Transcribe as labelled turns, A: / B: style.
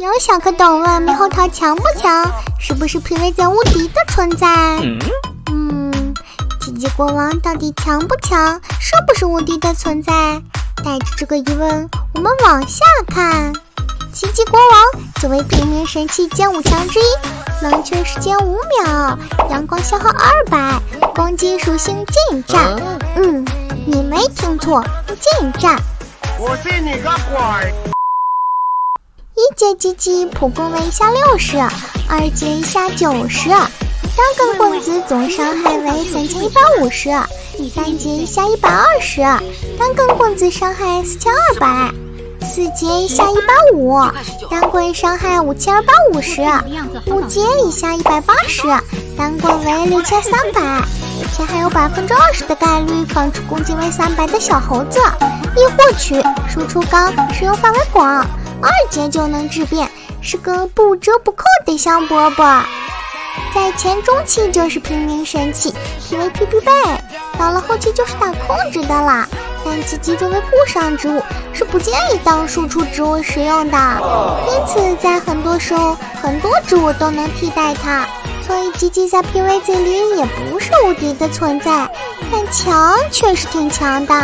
A: 有小蝌蚪问猕猴桃强不强？是不是 PVZ 无敌的存在？嗯，奇迹国王到底强不强？是不是无敌的存在？带着这个疑问，我们往下看。奇迹国王作为平民神器剑五强之一，冷却时间五秒，阳光消耗二百，攻击属性近战。嗯，你没听错，近战。我信你个鬼！一阶击击普攻为下六十，二阶下九十，单根棍子总伤害为三千一百五十，三阶下一百二十，单根棍子伤害四千二百。四阶下一百五，单棍伤害五千二百五十；五阶以下一百八十，单棍为六千三百。且还有百分之二十的概率放出攻击为三百的小猴子。易获取，输出高，使用范围广，二阶就能质变，是个不折不扣的香饽饽。在前中期就是平民神器，PVP 必备，到了后期就是打控制的啦。但吉吉作为固伤植物，是不建议当输出植物使用的，因此在很多时候，很多植物都能替代它。所以吉吉在 PVZ 里也不是无敌的存在，但强确实挺强的。